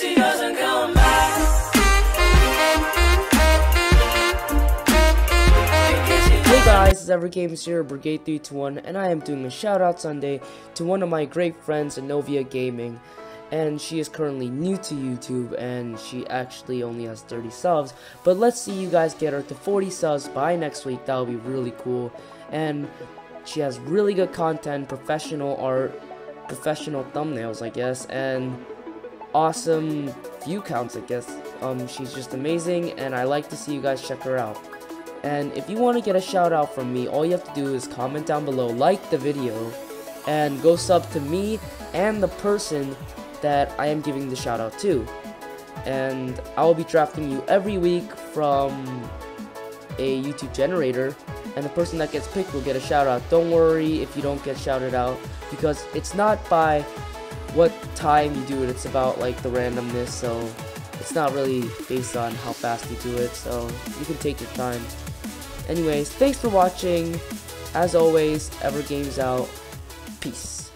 case he doesn't come Hey guys, it's EverGames here, Brigade 321, and I am doing a shout out Sunday to one of my great friends, Innovea Gaming. And she is currently new to YouTube, and she actually only has 30 subs. But let's see you guys get her to 40 subs by next week, that would be really cool. And she has really good content, professional art, professional thumbnails, I guess, and awesome view counts, I guess. Um, she's just amazing, and I like to see you guys check her out. And if you want to get a shout out from me, all you have to do is comment down below, like the video, and go sub to me and the person that I am giving the shout out to. And I will be drafting you every week from a YouTube generator, and the person that gets picked will get a shout out. Don't worry if you don't get shouted out, because it's not by what time you do it, it's about like the randomness, so it's not really based on how fast you do it, so you can take your time. Anyways, thanks for watching. As always, Ever Games out. Peace.